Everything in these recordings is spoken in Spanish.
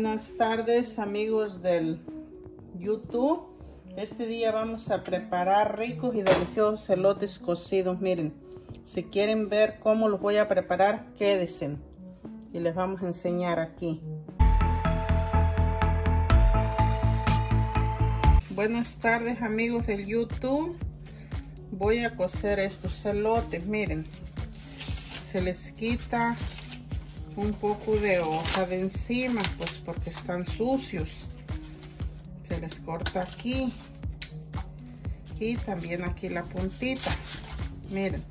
Buenas tardes amigos del YouTube. Este día vamos a preparar ricos y deliciosos elotes cocidos. Miren, si quieren ver cómo los voy a preparar, quédense. Y les vamos a enseñar aquí. Buenas tardes amigos del YouTube. Voy a cocer estos elotes, miren. Se les quita un poco de hoja de encima, pues porque están sucios. Se les corta aquí. Y también aquí la puntita. Miren.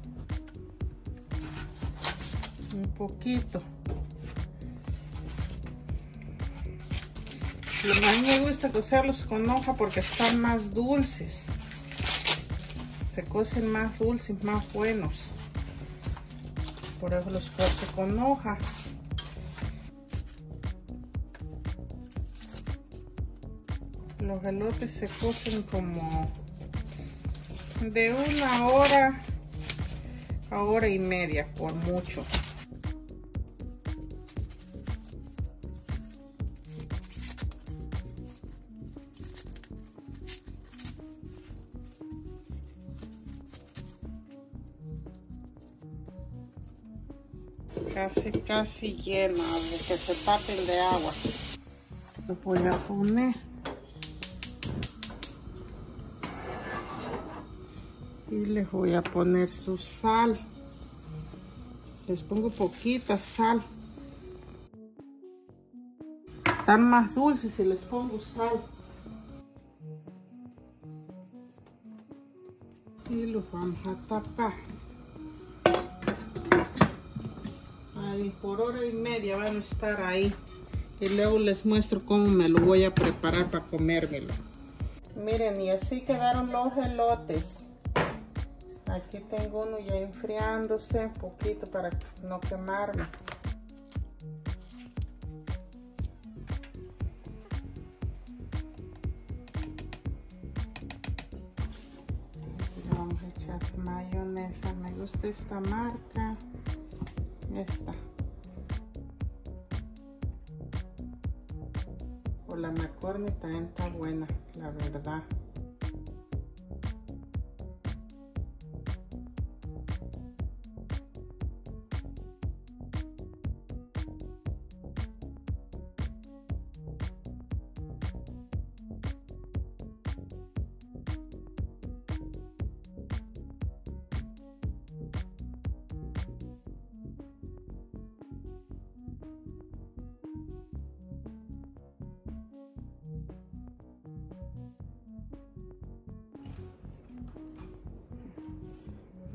Un poquito. Lo más me gusta cocerlos con hoja porque están más dulces. Se cocen más dulces, más buenos. Por eso los corto con hoja. Los elotes se cocen como de una hora a hora y media por mucho. casi casi llena de que se tapen de agua lo voy a poner y les voy a poner su sal. Les pongo poquita sal. Están más dulces si les pongo sal. Y los vamos a tapar. Ahí por hora y media van a estar ahí. Y luego les muestro cómo me lo voy a preparar para comérmelo. Miren y así quedaron los elotes aquí tengo uno ya enfriándose un poquito para no quemarme. Vamos a echar mayonesa me gusta esta marca esta. O la McCormick también está buena la verdad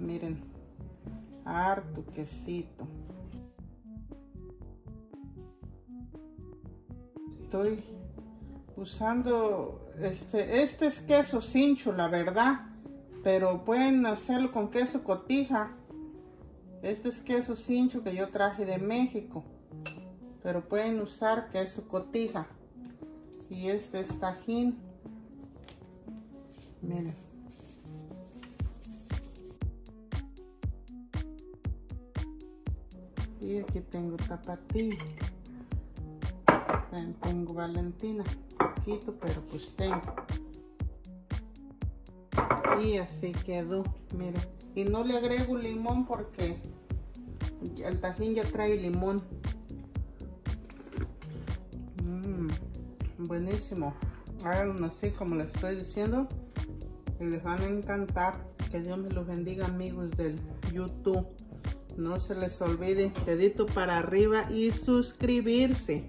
miren harto quesito. Estoy usando este este es queso cincho la verdad pero pueden hacerlo con queso cotija. Este es queso cincho que yo traje de México pero pueden usar queso cotija. Y este es tajín. Miren y aquí tengo tapatío también tengo valentina poquito pero pues tengo. Y así quedó miren y no le agrego limón porque el tajín ya trae limón. Mmm, buenísimo. Háganlo así como les estoy diciendo y les van a encantar. Que Dios me los bendiga amigos del YouTube no se les olvide dedito para arriba y suscribirse